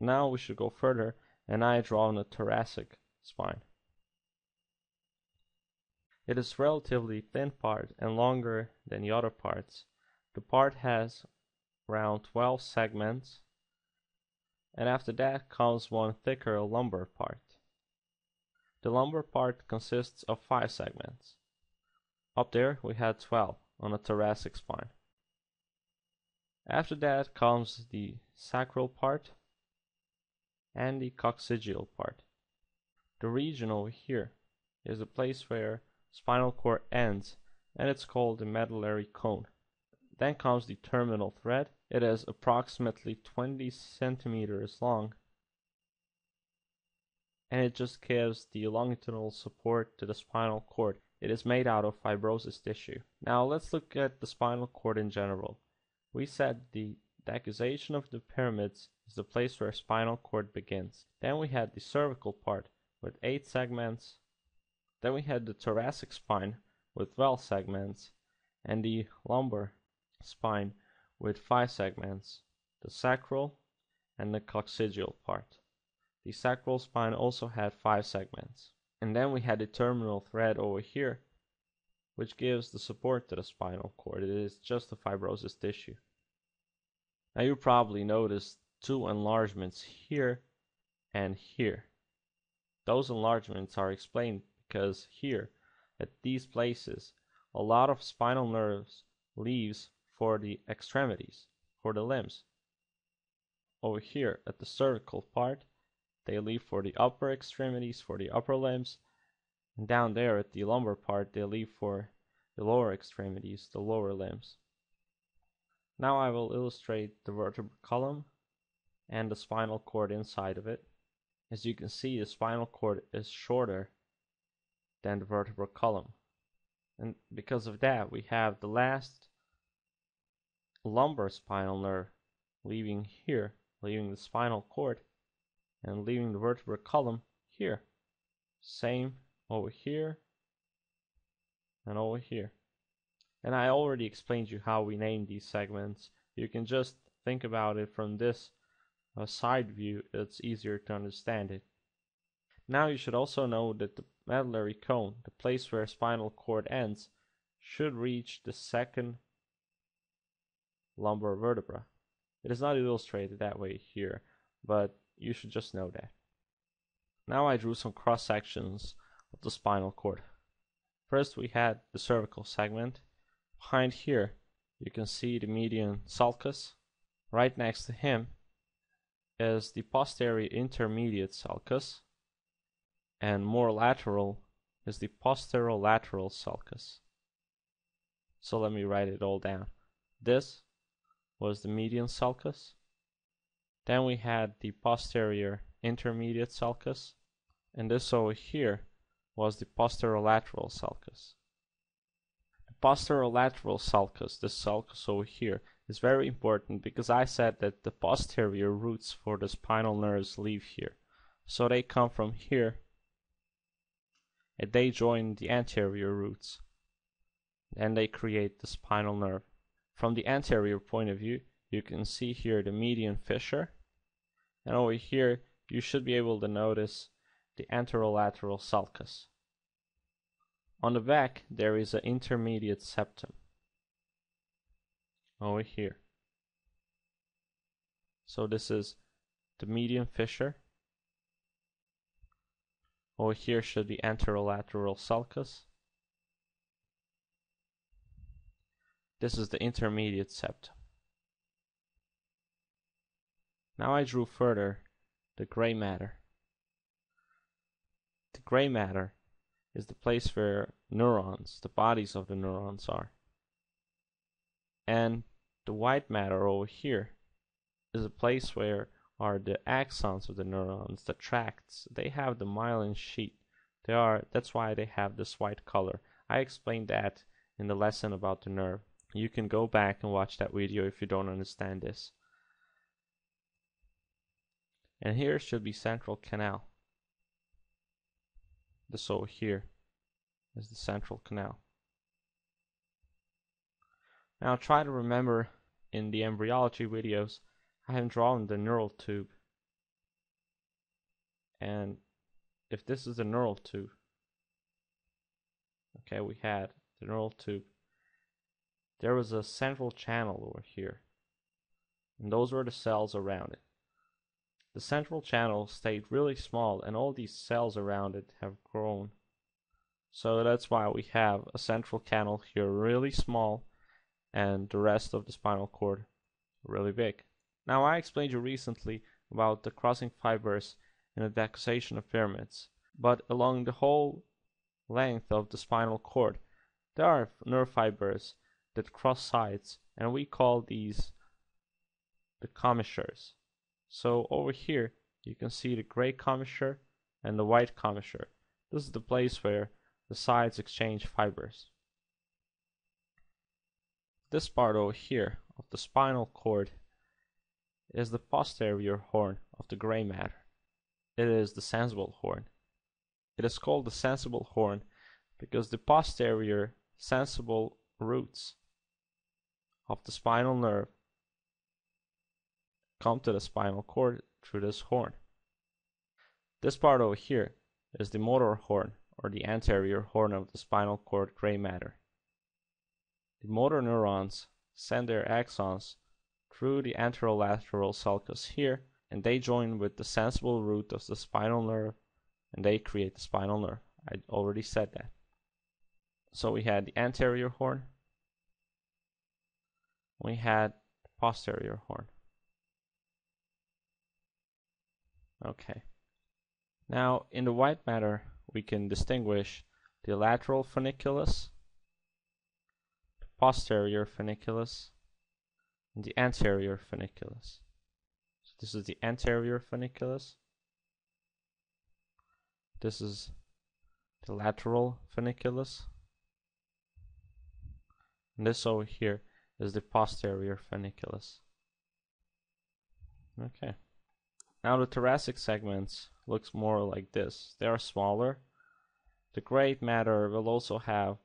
Now we should go further and I draw on the thoracic spine. It is relatively thin part and longer than the other parts. The part has around 12 segments and after that comes one thicker lumbar part. The lumbar part consists of 5 segments. Up there we had 12 on the thoracic spine. After that comes the sacral part and the coccygeal part. The region over here is the place where spinal cord ends and it's called the medullary cone. Then comes the terminal thread. It is approximately 20 centimeters long and it just gives the longitudinal support to the spinal cord. It is made out of fibrosis tissue. Now let's look at the spinal cord in general. We said the, decussation of the pyramids is the place where spinal cord begins. Then we had the cervical part with 8 segments. Then we had the thoracic spine with 12 segments and the lumbar spine with 5 segments, the sacral and the coccygeal part. The sacral spine also had 5 segments. And then we had the terminal thread over here, which gives the support to the spinal cord. It is just the fibrosis tissue. Now you probably noticed two enlargements here and here. Those enlargements are explained because here, at these places, a lot of spinal nerves leaves for the extremities, for the limbs. Over here at the cervical part, they leave for the upper extremities, for the upper limbs, and down there at the lumbar part, they leave for the lower extremities, the lower limbs. Now I will illustrate the vertebral column and the spinal cord inside of it. As you can see, the spinal cord is shorter than the vertebral column. And because of that, we have the last lumbar spinal nerve leaving here, leaving the spinal cord, and leaving the vertebral column here. Same over here and over here. And I already explained you how we name these segments. You can just think about it from this uh, side view, it's easier to understand it. Now you should also know that the medullary cone, the place where spinal cord ends, should reach the second lumbar vertebra. It is not illustrated that way here, but you should just know that. Now I drew some cross sections of the spinal cord. First we had the cervical segment. Behind here you can see the median sulcus. Right next to him is the posterior intermediate sulcus and more lateral is the posterolateral sulcus. So let me write it all down. This was the median sulcus. Then we had the posterior intermediate sulcus. And this over here was the posterolateral sulcus. The posterolateral sulcus, this sulcus over here, is very important because I said that the posterior roots for the spinal nerves leave here. So they come from here and they join the anterior roots and they create the spinal nerve. From the anterior point of view, you can see here the median fissure and over here you should be able to notice the anterolateral sulcus. On the back there is an intermediate septum over here. So this is the median fissure. Over here should be anterolateral sulcus. This is the intermediate septum. Now I drew further the gray matter. The gray matter is the place where neurons, the bodies of the neurons are. And the white matter over here is a place where are the axons of the neurons, the tracts. They have the myelin sheath. They are that's why they have this white color. I explained that in the lesson about the nerve. You can go back and watch that video if you don't understand this. And here should be central canal. This over here is the central canal. Now try to remember in the embryology videos I have drawn the neural tube. And if this is the neural tube, okay, we had the neural tube, there was a central channel over here. And those were the cells around it. The central channel stayed really small and all these cells around it have grown. So that's why we have a central channel here really small and the rest of the spinal cord really big. Now I explained you recently about the crossing fibers in the decussation of pyramids, but along the whole length of the spinal cord there are nerve fibers that cross sides and we call these the commissures. So over here you can see the gray commissure and the white commissure. This is the place where the sides exchange fibers. This part over here of the spinal cord is the posterior horn of the gray matter. It is the sensible horn. It is called the sensible horn because the posterior sensible roots of the spinal nerve come to the spinal cord through this horn. This part over here is the motor horn or the anterior horn of the spinal cord gray matter. The motor neurons send their axons through the anterolateral sulcus here and they join with the sensible root of the spinal nerve and they create the spinal nerve. I already said that. So we had the anterior horn, we had posterior horn. Okay. Now in the white matter we can distinguish the lateral funiculus posterior funiculus and the anterior funiculus. So this is the anterior funiculus. This is the lateral funiculus. And this over here is the posterior funiculus. Okay. Now the thoracic segments looks more like this. They are smaller. The gray matter will also have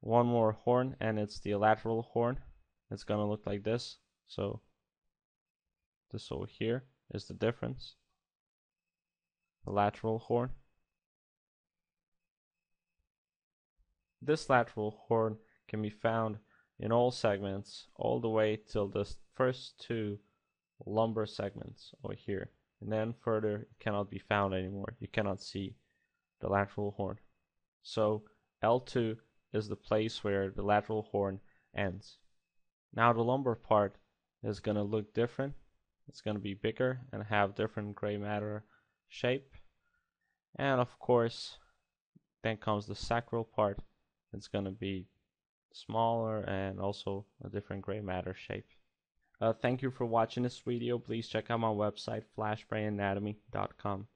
one more horn and it's the lateral horn. It's gonna look like this. So this over here is the difference. The lateral horn. This lateral horn can be found in all segments all the way till the first two lumbar segments over here. And then further it cannot be found anymore. You cannot see the lateral horn. So L2 is the place where the lateral horn ends. Now the lumbar part is going to look different. It's going to be bigger and have different gray matter shape. And of course, then comes the sacral part. It's going to be smaller and also a different gray matter shape. Uh, thank you for watching this video. Please check out my website, flashbrainanatomy.com.